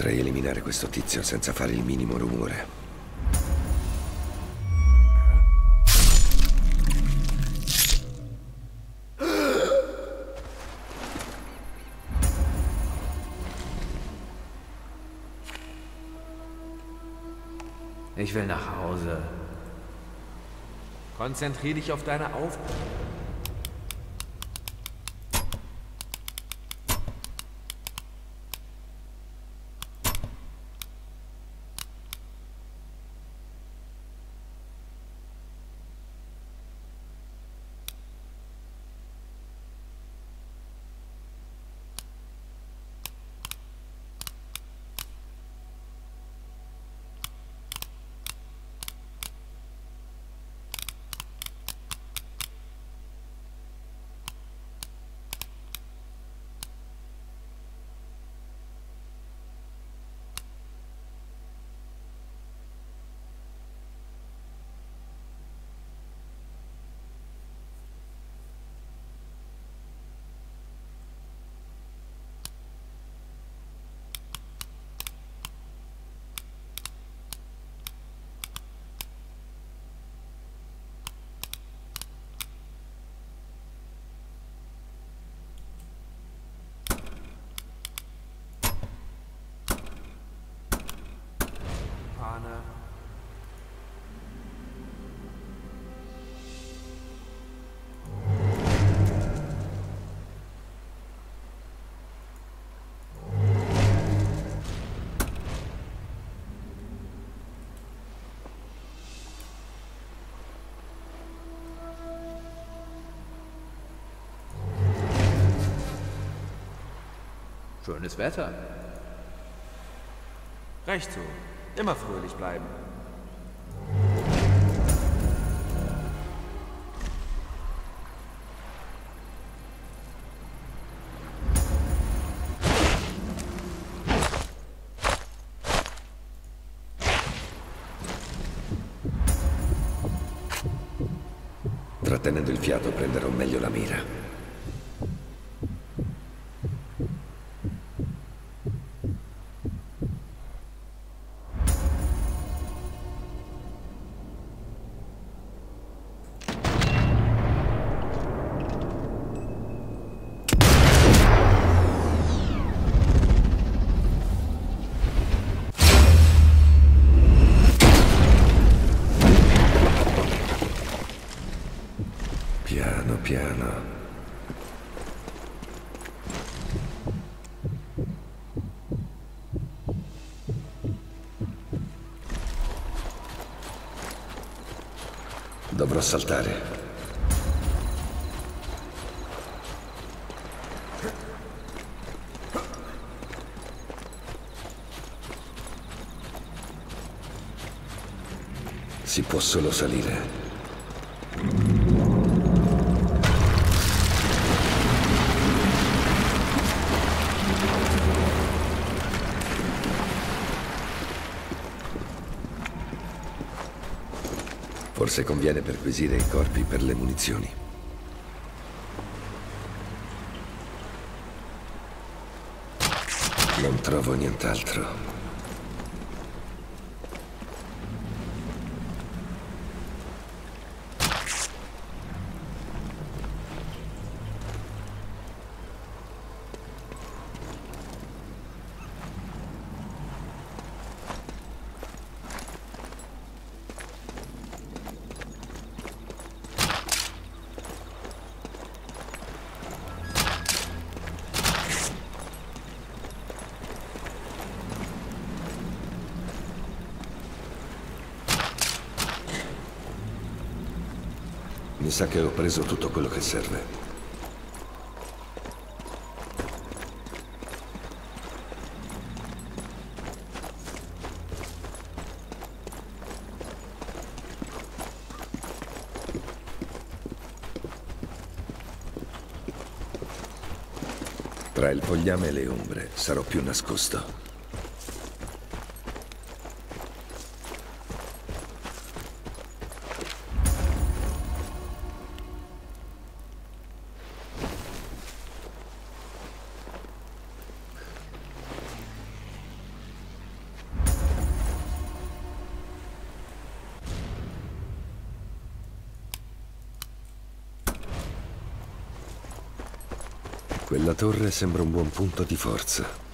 potrei eliminare questo tizio senza fare il minimo rumore. Ich will nach Hause. Konzentrier dich auf deine Aufgabe. Schönes Wetter. Recht so. Immer fröhlich bleiben. Trattenendo il fiato prenderò meglio la mira. Piano, piano. Dovrò saltare. Si può solo salire. Forse conviene perquisire i corpi per le munizioni. Non trovo nient'altro. Sa che ho preso tutto quello che serve. Tra il fogliame e le ombre sarò più nascosto. Quella torre sembra un buon punto di forza.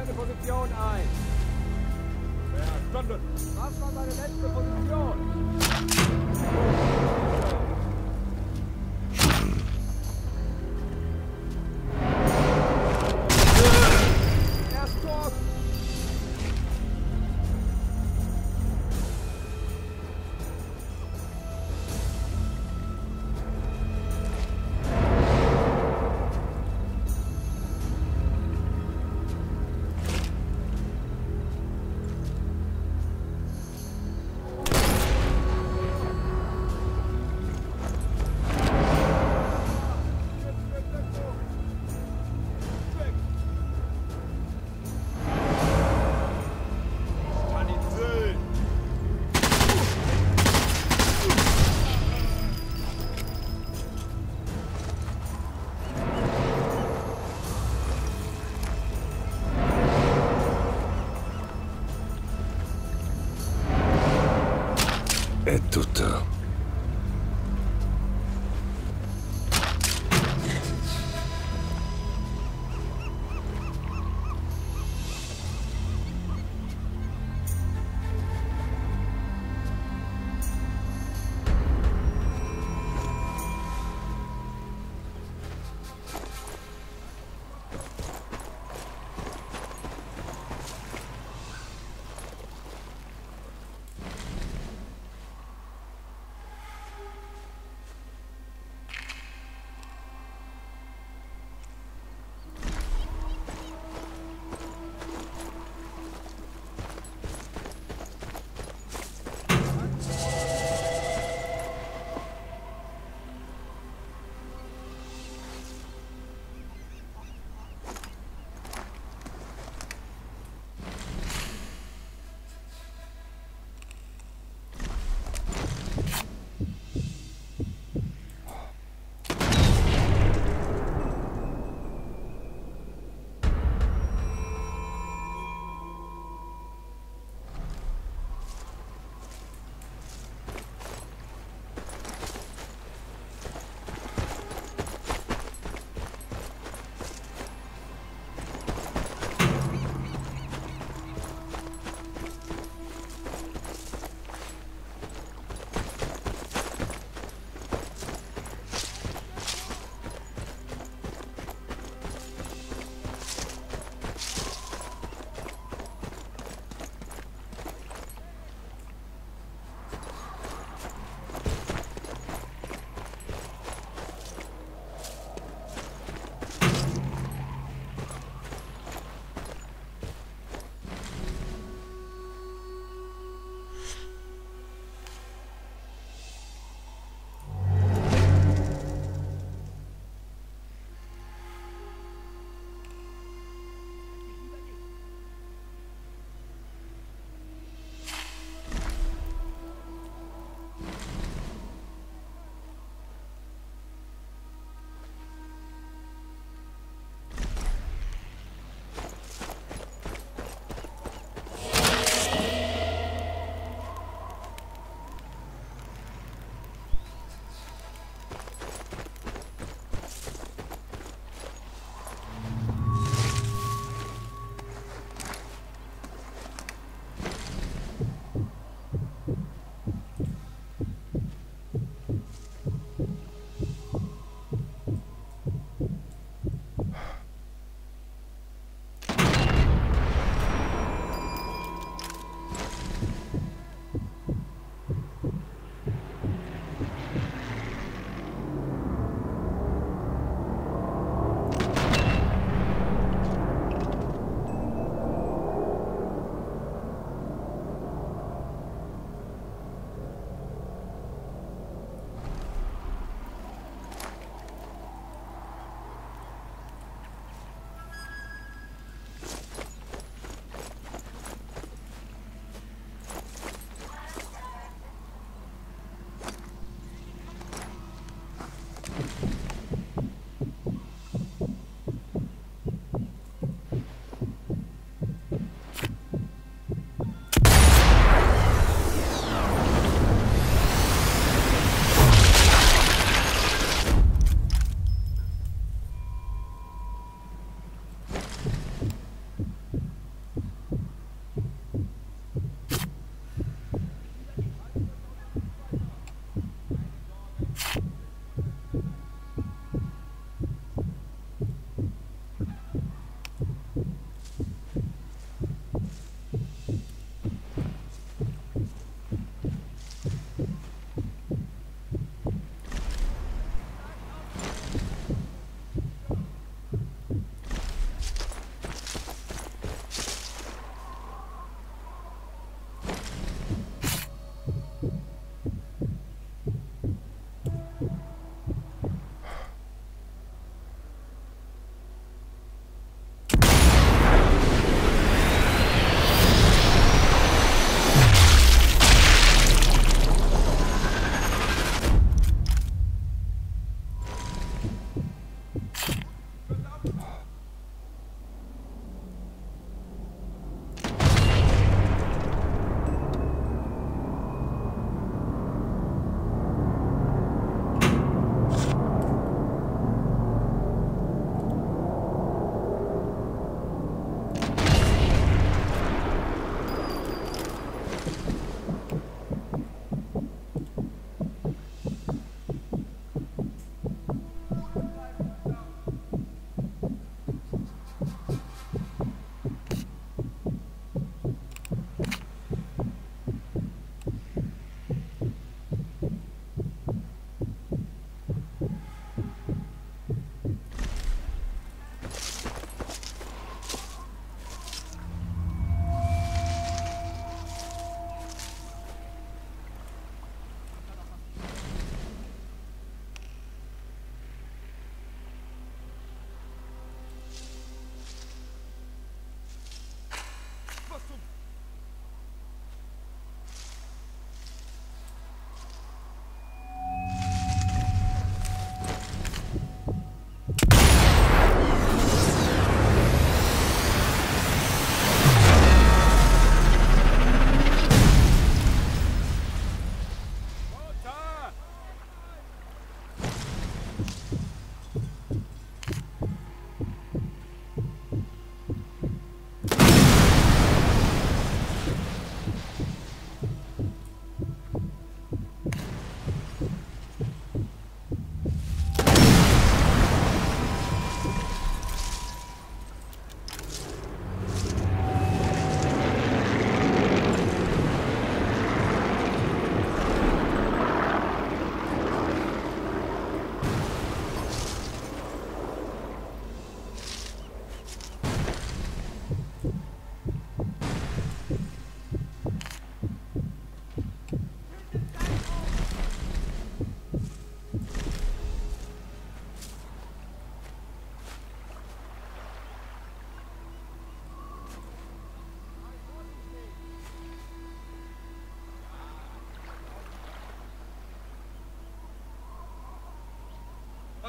meine Position ein. Verstanden. Was war meine letzte Position?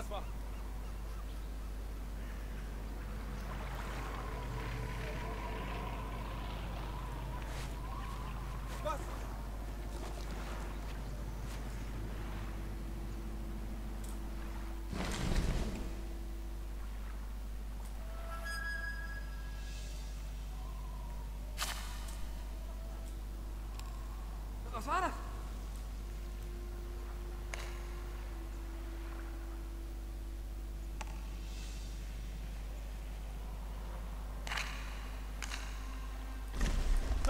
Was war? Was? Was war das?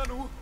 Hallo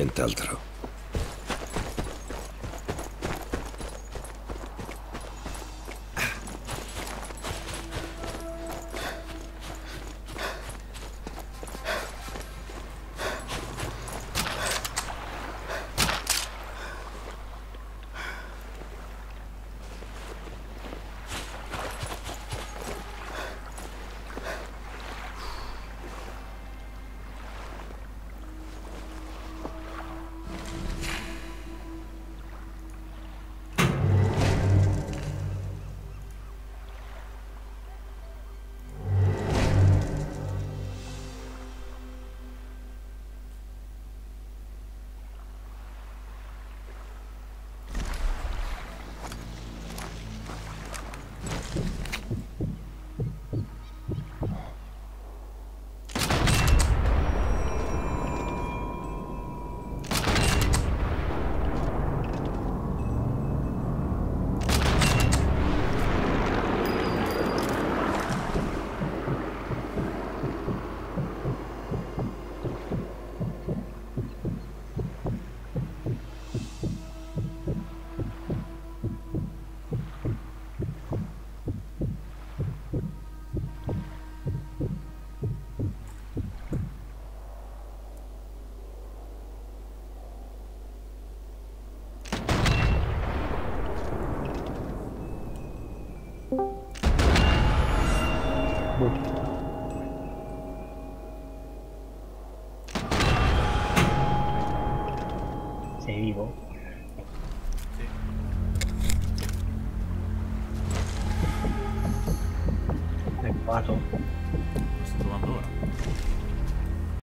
Nient'altro.